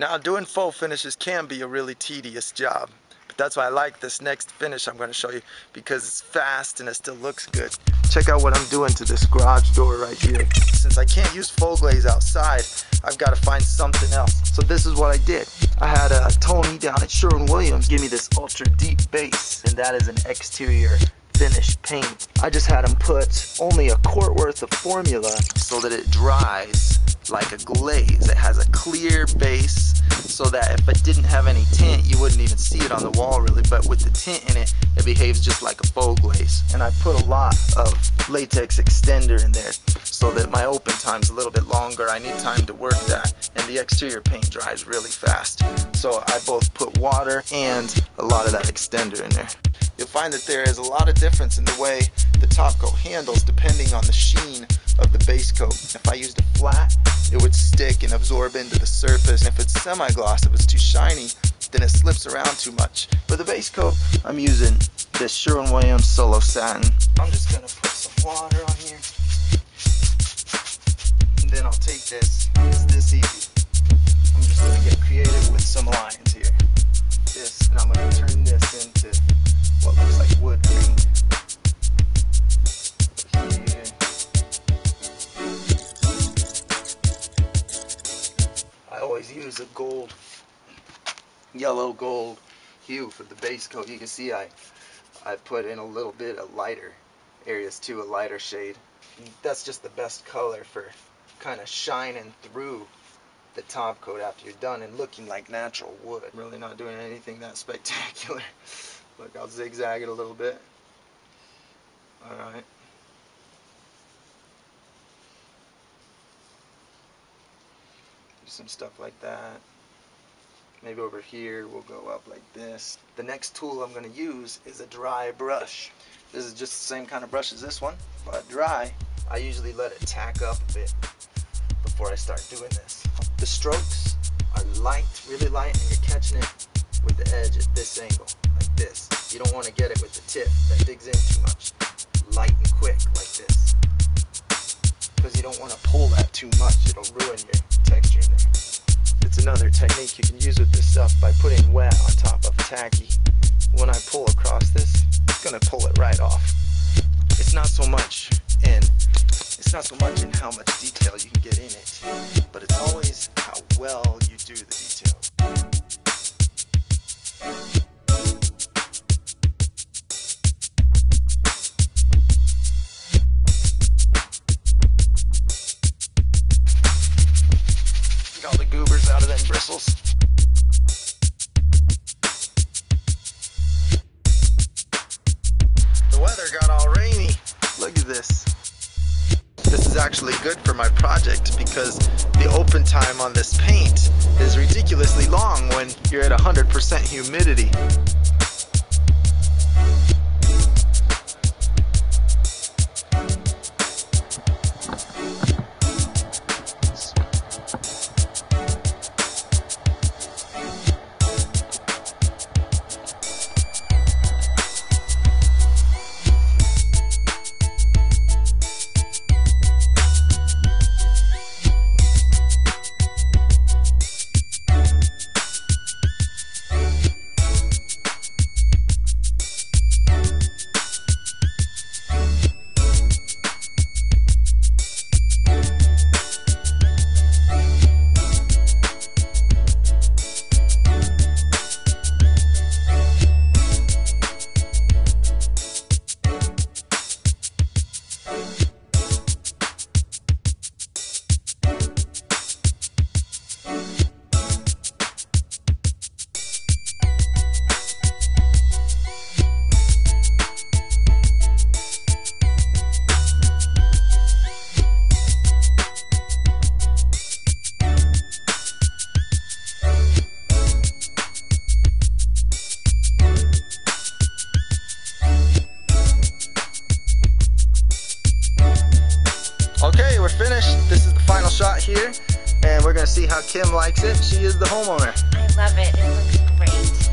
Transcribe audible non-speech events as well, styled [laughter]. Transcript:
Now doing faux finishes can be a really tedious job. But that's why I like this next finish I'm going to show you because it's fast and it still looks good. Check out what I'm doing to this garage door right here. Since I can't use faux glaze outside, I've got to find something else. So this is what I did. I had a uh, Tony down at Sherwin-Williams give me this ultra deep base and that is an exterior finish paint. I just had him put only a quart worth of formula so that it dries like a glaze. It has a clear base so that if it didn't have any tint, you wouldn't even see it on the wall really. But with the tint in it, it behaves just like a faux glaze. And I put a lot of latex extender in there so that my open time's a little bit longer. I need time to work that. And the exterior paint dries really fast. So I both put water and a lot of that extender in there. You'll find that there is a lot of difference in the way the top coat handles depending on the sheen of the base coat. If I used a flat, it would stick and absorb into the surface. And if it's semi-gloss, if it's too shiny, then it slips around too much. For the base coat, I'm using this Sherwin-Williams Solo Satin. I'm just gonna put some water on here. And then I'll take this, it's this easy. I'm just gonna get creative with some lines use a gold, yellow gold hue for the base coat. You can see I, I put in a little bit of lighter areas too, a lighter shade. That's just the best color for kind of shining through the top coat after you're done and looking like natural wood. I'm Really not doing anything that spectacular. [laughs] Look, I'll zigzag it a little bit. Some stuff like that. Maybe over here we'll go up like this. The next tool I'm going to use is a dry brush. This is just the same kind of brush as this one, but dry. I usually let it tack up a bit before I start doing this. The strokes are light, really light, and you're catching it with the edge at this angle, like this. You don't want to get it with the tip that digs in too much. Light and quick, like this. Because you don't want to pull that too much, it'll ruin your texture there. It's another technique you can use with this stuff by putting wet on top of tacky. When I pull across this, it's gonna pull it right off. It's not so much in it's not so much in how much detail you can get in it, but it's always how well you do the details. actually good for my project because the open time on this paint is ridiculously long when you're at 100% humidity. Shot here and we're gonna see how Kim likes it. She is the homeowner. I love it. It looks great.